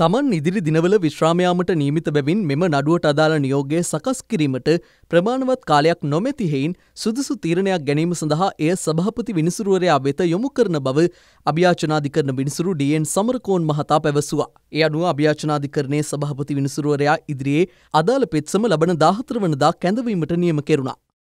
තමන් ඉදිරි දිනවල විශ්‍රාමයාමට නීමිත බැවින් මෙම නඩුවට අදාළ නියෝගය සකස් කිරීමට ප්‍රමාණවත් කාලයක් නොමැති හෙයින් සුදුසු තීරණයක් ගැනීම සඳහා එය සභහපති විනිසුරුවරයා වෙත යොමු කරන බව අභ්‍යාචනාධිකරන විනිසුරු ඩීඑන් සමරකෝන් මහතා පැවසුවා. ඒ අනුව අභ්‍යාචනාධිකරණයේ සභහපති විනිසුරුවරයා ඉදිරියේ අදාළ පෙත්සම ලබන දාහතර වනදා කැඳවීමට නියම කෙරුණා.